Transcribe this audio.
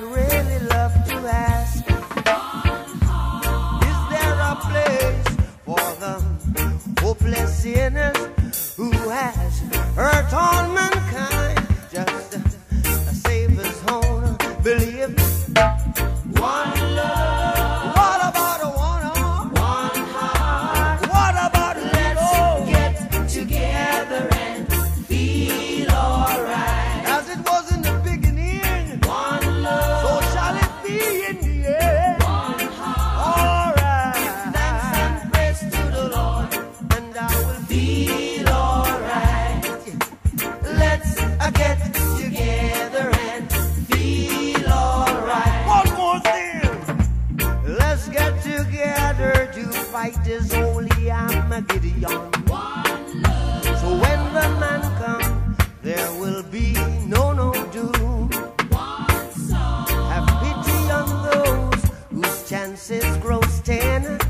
I'd really love to ask Is there a place for the hopeless sinners who has hurt tongue? Together to fight this holy Armageddon. So when the man comes, there will be no no doom. Have pity on those whose chances grow ten.